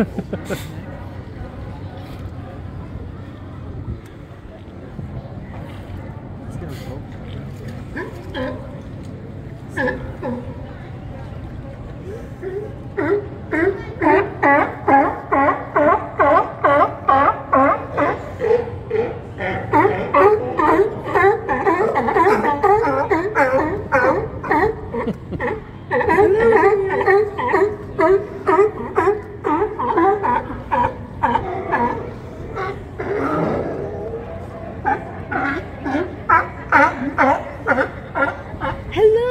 Ha ha ha. 하면서 Hello.